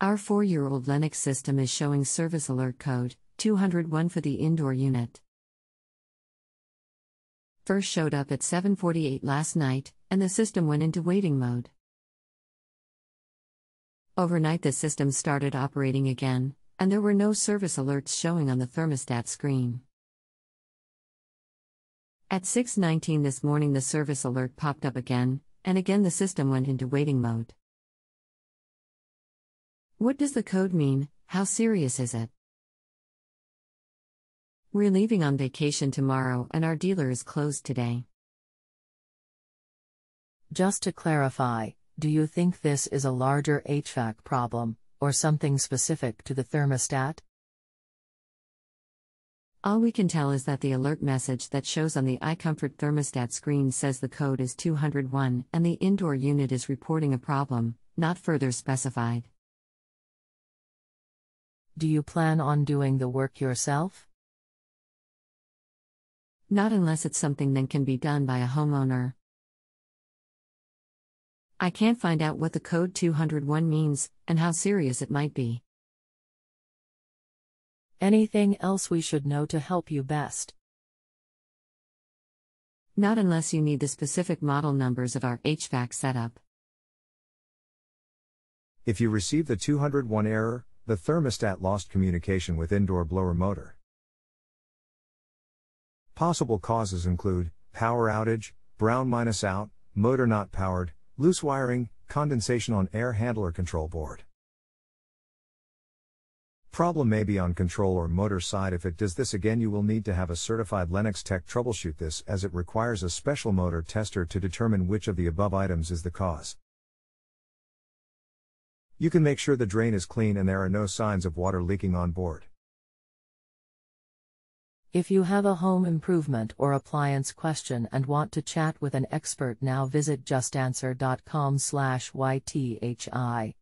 Our four year old Lennox system is showing service alert code 201 for the indoor unit. First showed up at 7:48 last night, and the system went into waiting mode. Overnight the system started operating again, and there were no service alerts showing on the thermostat screen. At 6:19 this morning the service alert popped up again, and again the system went into waiting mode. What does the code mean? How serious is it? We're leaving on vacation tomorrow and our dealer is closed today. Just to clarify, do you think this is a larger HVAC problem, or something specific to the thermostat? All we can tell is that the alert message that shows on the iComfort thermostat screen says the code is 201 and the indoor unit is reporting a problem, not further specified. Do you plan on doing the work yourself? Not unless it's something that can be done by a homeowner. I can't find out what the code 201 means and how serious it might be. Anything else we should know to help you best? Not unless you need the specific model numbers of our HVAC setup. If you receive the 201 error, the thermostat lost communication with indoor blower motor. Possible causes include power outage, brown minus out, motor not powered, loose wiring, condensation on air handler control board. Problem may be on control or motor side. If it does this again, you will need to have a certified Lennox tech troubleshoot this as it requires a special motor tester to determine which of the above items is the cause. You can make sure the drain is clean and there are no signs of water leaking on board. If you have a home improvement or appliance question and want to chat with an expert now visit justanswer.com/ythi.